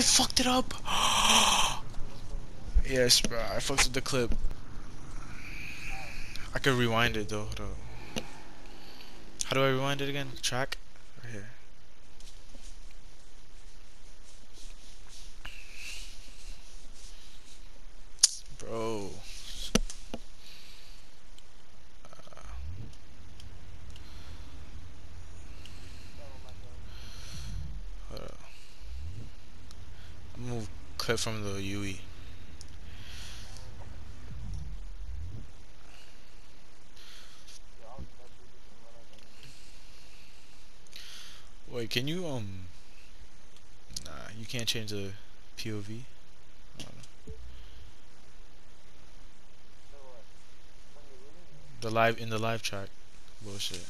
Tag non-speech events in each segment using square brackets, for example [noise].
I fucked it up. [gasps] yes, bro. I fucked up the clip. I could rewind it though. How do I rewind it again? Track? Right here. Bro. Uh, hold up. Move clip from the. UE. Wait, can you um? Nah, you can't change the POV. The live in the live chat. Bullshit.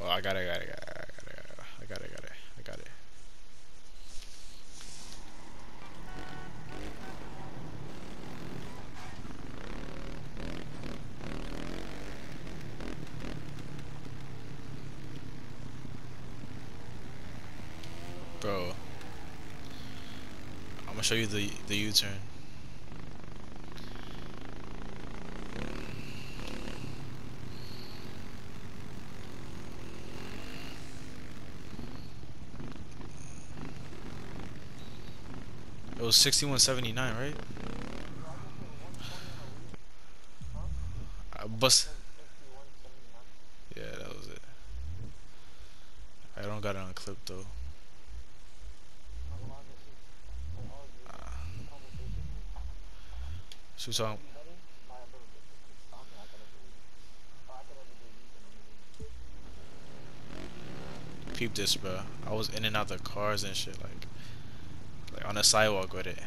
Oh, I got it, I got it, I got it, I got it, I got it, I got it, Bro. I'm gonna show you the the U-turn. It was 6179, right? I bust. Yeah, that was it. I don't got it on clip though. Song. Peep this, bro. I was in and out the cars and shit, like, like on the sidewalk with it.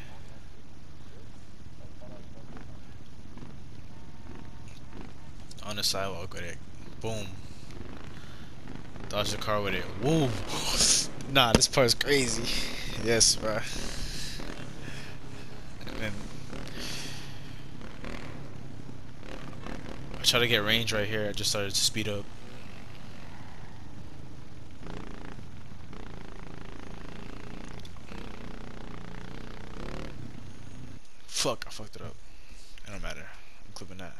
On the sidewalk with it. Boom. Dodge the car with it. Whoa. [laughs] nah, this part's crazy. Yes, bro. And then I try to get range right here. I just started to speed up. Fuck, I fucked it up. It don't matter. I'm clipping that.